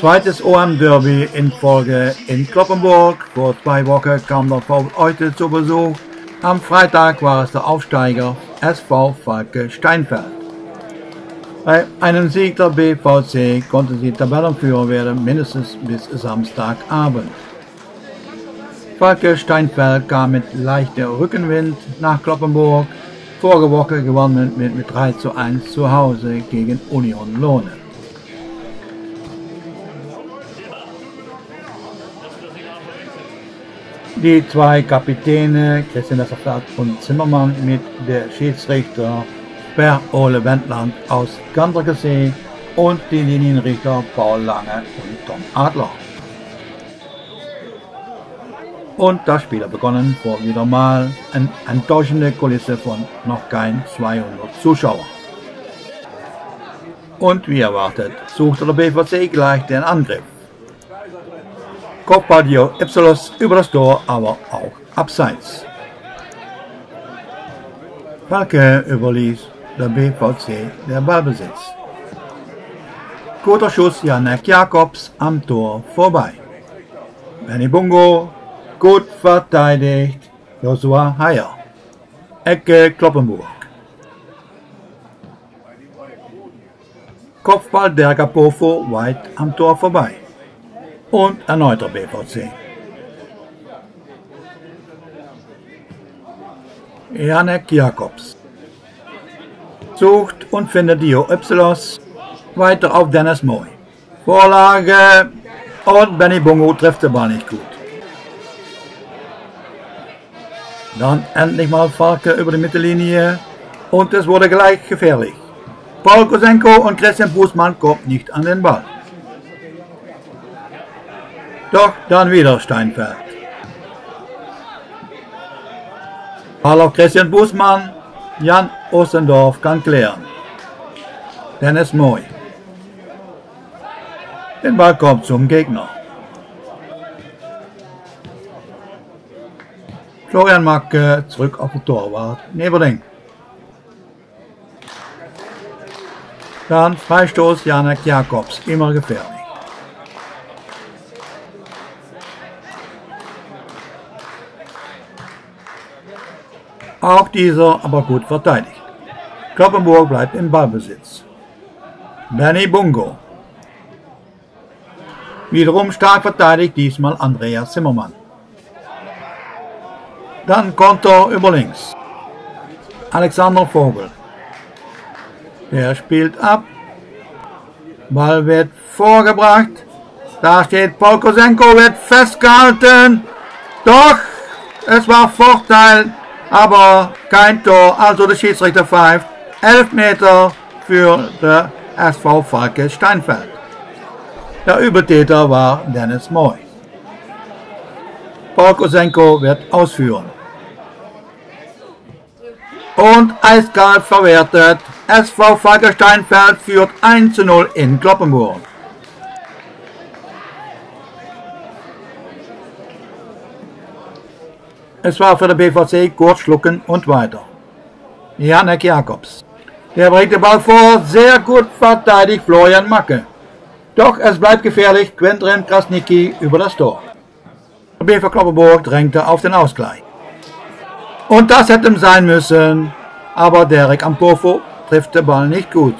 Zweites OM-Derby in Folge in Kloppenburg. Vor zwei Wochen kam der VfL heute zu Besuch. Am Freitag war es der Aufsteiger SV Falke Steinfeld. Bei einem Sieg der BVC konnte sie Tabellenführer werden, mindestens bis Samstagabend. Falke Steinfeld kam mit leichtem Rückenwind nach Kloppenburg. Vorige Woche gewonnen mit, mit 3 zu 1 zu Hause gegen Union Lohne. Die zwei Kapitäne, Christian Lesserfeld und Zimmermann mit der Schiedsrichter Per Ole Wendland aus Gandergesee und die Linienrichter Paul Lange und Tom Adler. Und das Spiel hat begonnen vor wieder mal eine enttäuschende Kulisse von noch kein 200 Zuschauern. Und wie erwartet, suchte der BVC gleich den Angriff. Kopfball Epsilos über das Tor, aber auch abseits. Falke überließ der BVC der Ballbesitz. Guter Schuss Janek Jakobs am Tor vorbei. Benny Bungo, gut verteidigt, Joshua Heyer. Ecke Kloppenburg. Kopfball der Capofo weit am Tor vorbei und erneuter BVC. Janek Jakobs sucht und findet Dio Ypsilos weiter auf Dennis Moy. Vorlage und Benny Bungo trifft den Ball nicht gut. Dann endlich mal Falke über die Mittellinie und es wurde gleich gefährlich. Paul Kosenko und Christian Bußmann kommt nicht an den Ball. Doch dann wieder Steinfeld. Hallo Christian Bußmann, Jan Ostendorf kann klären. Dennis Moy. Den Ball kommt zum Gegner. Florian Macke zurück auf den Torwart. Neberding. Dann Freistoß Janek Jakobs, immer gefährlich. Auch dieser aber gut verteidigt. Kloppenburg bleibt im Ballbesitz. Benny Bungo. Wiederum stark verteidigt, diesmal Andreas Zimmermann. Dann Konto über links. Alexander Vogel. Der spielt ab. Ball wird vorgebracht. Da steht Paul Kosenko, wird festgehalten. Doch, es war Vorteil aber kein Tor, also der Schiedsrichter pfeift 11 Meter für der SV Falke Steinfeld. Der Übertäter war Dennis Moy. Polkosenko wird ausführen. Und eiskalt verwertet, SV Falke Steinfeld führt 1 zu 0 in Kloppenburg. Es war für den BVC kurz schlucken und weiter. Janek Jakobs. Der bringt den Ball vor, sehr gut verteidigt Florian Macke. Doch es bleibt gefährlich, Quentren Krasnicki über das Tor. Der BV Kloppenburg drängte auf den Ausgleich. Und das hätte sein müssen, aber Derek Ampofo trifft den Ball nicht gut.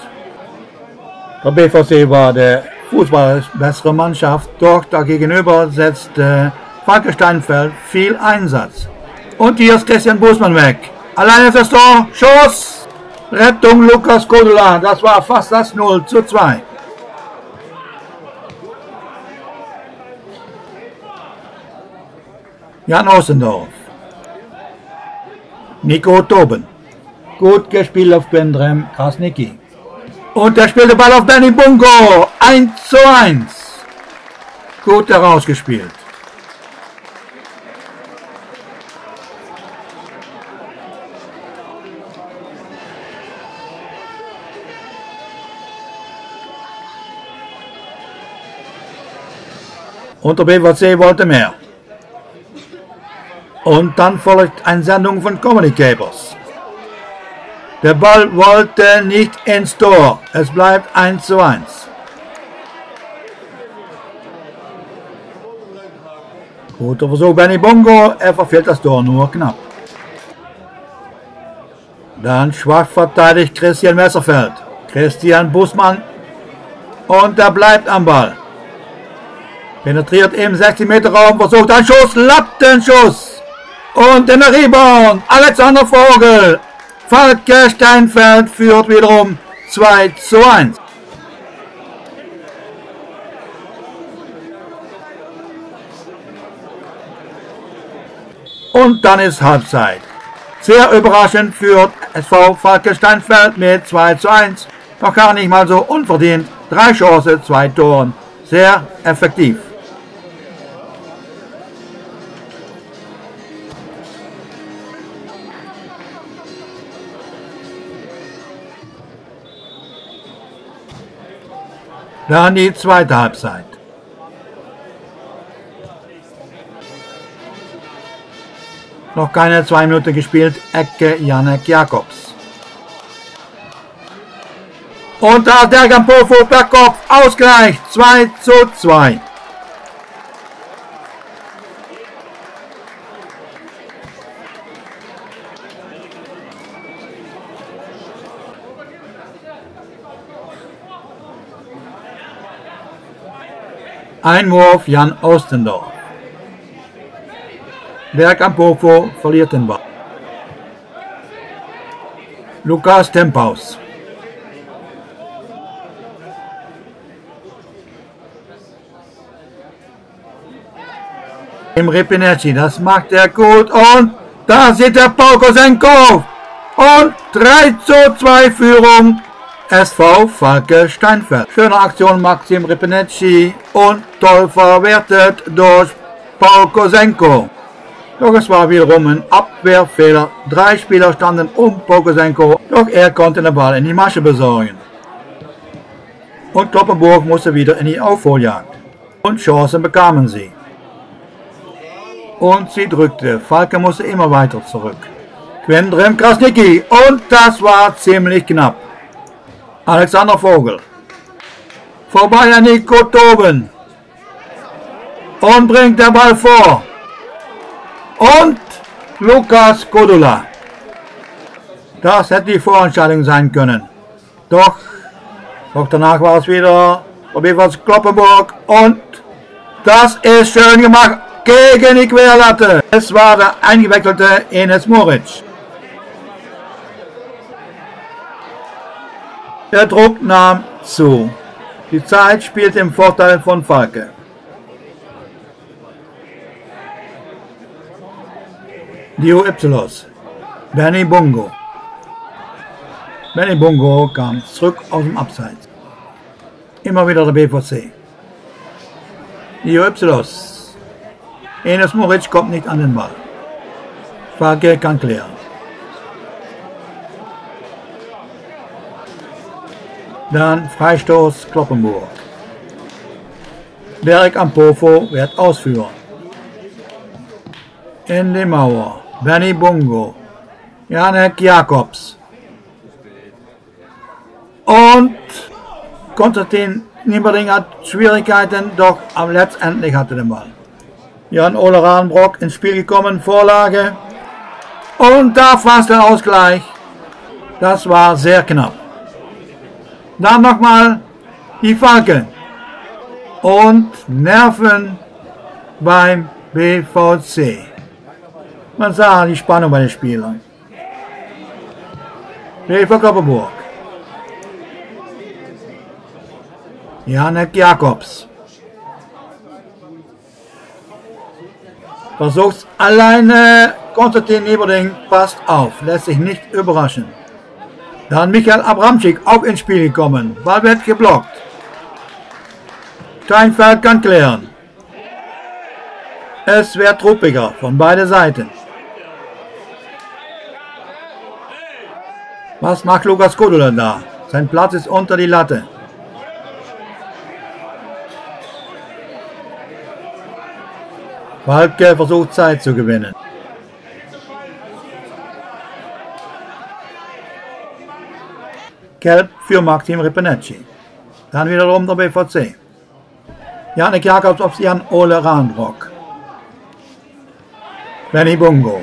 Der BVC war der Fußball bessere Mannschaft, doch dagegenüber setzte Falke Steinfeld viel Einsatz. Und hier ist Christian Busmann weg. Alleine fürs Tor. Schuss. Rettung Lukas Kodula. Das war fast das 0 zu 2. Jan Ossendorf. Nico Toben. Gut gespielt auf Bendrem Krasnicki. Und der spielte Ball auf Danny Bungo. 1 zu 1. Gut herausgespielt. Und der BVC wollte mehr. Und dann folgt eine Sendung von Communicators. Der Ball wollte nicht ins Tor. Es bleibt 1 zu 1. Guter Versuch Benny Bongo, er verfehlt das Tor nur knapp. Dann schwach verteidigt Christian Messerfeld. Christian Bußmann und er bleibt am Ball. Penetriert im 60 Meter Raum, versucht ein Schuss, Lattenschuss. Und in der Rebound, Alexander Vogel. Falke Steinfeld führt wiederum 2 zu 1. Und dann ist Halbzeit. Sehr überraschend führt SV Falke Steinfeld mit 2 zu 1. Doch gar nicht mal so unverdient. Drei Chancen, zwei Toren. Sehr effektiv. Dann die zweite Halbzeit. Noch keine zwei Minuten gespielt, Ecke Janek Jakobs. Und da der Gampofo per Kopf, Ausgleich 2 zu 2. Einwurf Jan Ostendorf. Berg am Pofo verliert den Ball. Lukas Tempaus. Im Repinecci, das macht er gut und da sieht der Paukosenko und 3 zu 2 Führung SV Falke Steinfeld. Schöne Aktion Maxim Repinecci und toll verwertet durch Paukosenko. Doch es war wiederum ein Abwehrfehler. Drei Spieler standen um Pokosenko, doch er konnte den Ball in die Masche besorgen. Und Kloppenburg musste wieder in die Aufholjagd. Und Chancen bekamen sie. Und sie drückte. Falke musste immer weiter zurück. Quendrem Krasnicki. Und das war ziemlich knapp. Alexander Vogel. Vorbei an Nico Toben. Und bringt den Ball vor und Lukas Kodula. Das hätte die Vorentscheidung sein können. Doch, doch danach war es wieder Probiert Kloppenburg und das ist schön gemacht gegen die Querlatte. Es war der eingewechselte Enes Moritz. Der Druck nahm zu. Die Zeit spielt im Vorteil von Falke. Dio Ypsilos, Benny Bongo. Benny Bongo kam zurück aus dem Abseits. Immer wieder der BVC. Dio Ypsilos. Enes Moritz kommt nicht an den Ball. Falke kann klären. Dann Freistoß Kloppenburg. Berg am Pofo wird ausführen. In die Mauer. Benny Bungo, Janek Jakobs und Konstantin Niemerding hat Schwierigkeiten, doch am letztendlich hatte den Ball. Jan Ole Rahnbrock ins Spiel gekommen, Vorlage und da fast der Ausgleich. Das war sehr knapp. Dann nochmal die Falken und Nerven beim BVC. Man sah die Spannung bei den Spielern. Hilfe Koppenburg. Janek Jakobs. Versucht alleine Konstantin Eberding passt auf, lässt sich nicht überraschen. Dann Michael Abramczyk auch ins Spiel gekommen. Ball wird geblockt. Steinfeld kann klären. Es wird truppiger von beiden Seiten. Was macht Lukas Kodula da? Sein Platz ist unter die Latte. Walke versucht Zeit zu gewinnen. Gelb für Maxim Ripanecci. Dann wiederum der BVC. Janik Jakobs auf Jan Ole Rahnbrock. Benny Bungo.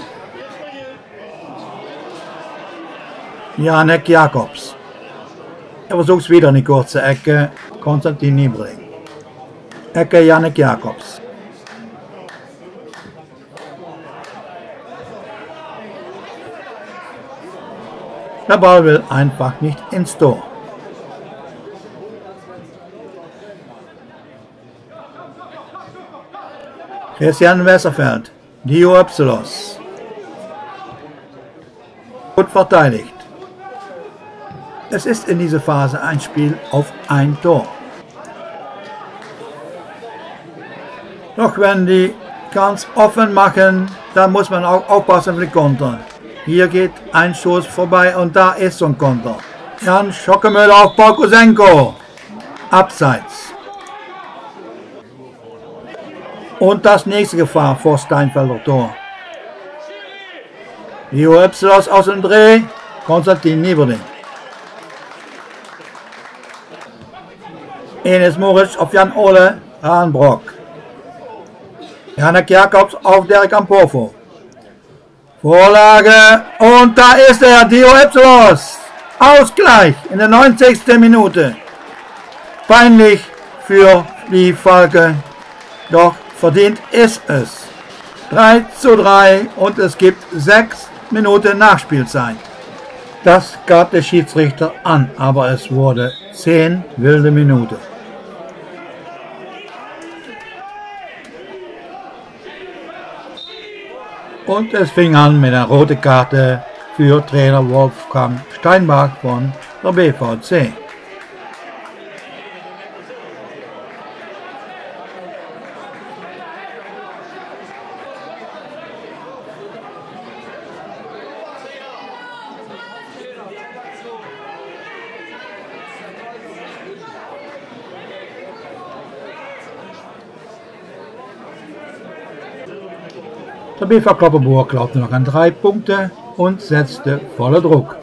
Janek Jacobs. Er versucht wieder eine kurze Ecke. Konstantin Niebring. Ecke Janek Jacobs. Der Ball will einfach nicht ins Tor. Christian Wesserfeld, Dio Epsilos. Gut verteidigt. Es ist in dieser Phase ein Spiel auf ein Tor. Doch wenn die ganz offen machen, dann muss man auch aufpassen mit Konter. Hier geht ein Schuss vorbei und da ist so ein Konter. Jan Schockemüller auf Borkosenko. Abseits. Und das nächste Gefahr vor Steinfelder Tor. Rio Epsilos aus dem Dreh. Konstantin Nieberding. Enes Moritz auf Jan Ole Rahnbrock. Janek Jakobs auf Derek Ampofo. Vorlage und da ist er, Dio Epsilos. Ausgleich in der 90. Minute. Peinlich für die Falke, doch verdient ist es. 3 zu 3 und es gibt 6 Minuten Nachspielzeit. Das gab der Schiedsrichter an, aber es wurde 10 wilde Minuten. Und es fing an mit einer roten Karte für Trainer Wolfgang Steinbach von der BVC. Der BV Kloppenburg glaubte noch an drei Punkte und setzte voller Druck.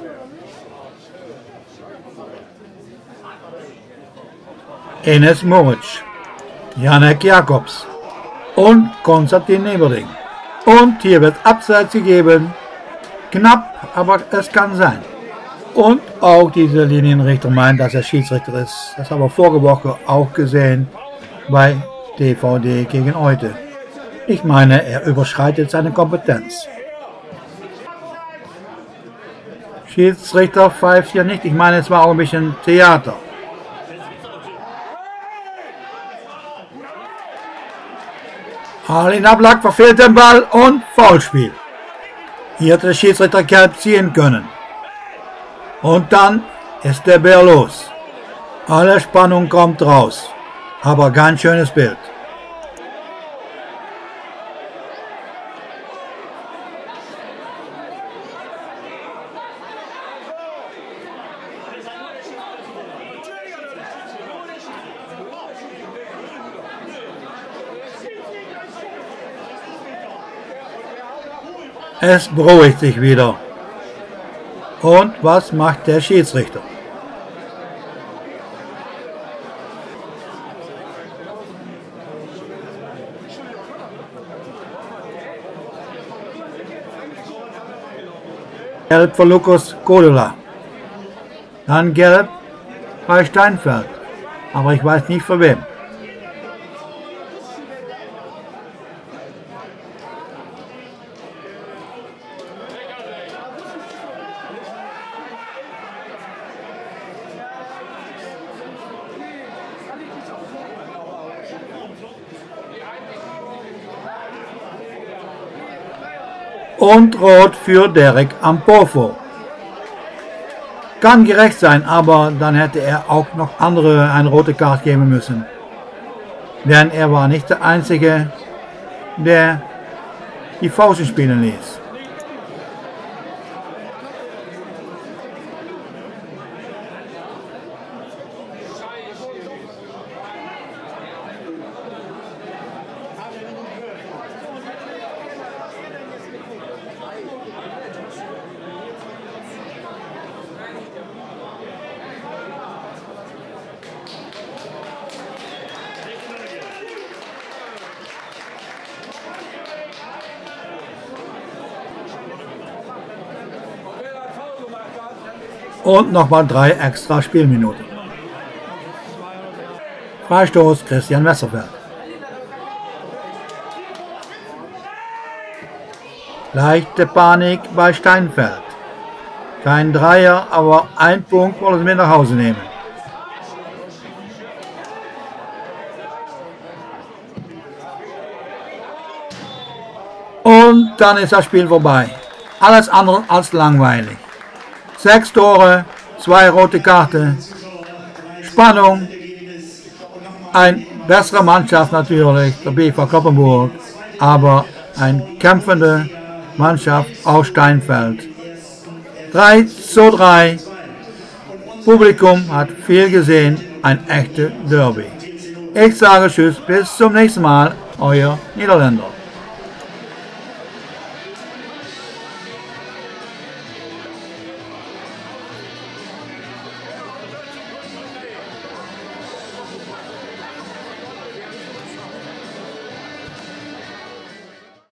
Enes Moritz, Janek Jakobs und Konstantin Neberding. Und hier wird Abseits gegeben. Knapp, aber es kann sein. Und auch diese Linienrichter meint, dass er Schiedsrichter ist. Das haben wir vorige Woche auch gesehen bei DVD gegen heute. Ich meine, er überschreitet seine Kompetenz. Schiedsrichter pfeift ja nicht. Ich meine, es war auch ein bisschen Theater. Harlin Ablack verfehlt den Ball und Foulspiel. Hier hätte der Schiedsrichter gelb ziehen können. Und dann ist der Bär los. Alle Spannung kommt raus. Aber ganz schönes Bild. Es beruhigt sich wieder. Und was macht der Schiedsrichter? Gelb für Lukas Kodola. Dann gelb bei Steinfeld. Aber ich weiß nicht für wem. Und rot für Derek Ampofo. Kann gerecht sein, aber dann hätte er auch noch andere eine rote Karte geben müssen. Denn er war nicht der Einzige, der die Faust spielen ließ. Und nochmal drei extra Spielminuten. Freistoß Christian Messerfeld. Leichte Panik bei Steinfeld. Kein Dreier, aber ein Punkt wollen sie mit nach Hause nehmen. Und dann ist das Spiel vorbei. Alles andere als langweilig. Sechs Tore, zwei rote Karten, Spannung, ein bessere Mannschaft natürlich, der BV Kloppenburg, aber ein kämpfende Mannschaft aus Steinfeld. 3 zu 3. Publikum hat viel gesehen, ein echter Derby. Ich sage Tschüss, bis zum nächsten Mal, euer Niederländer.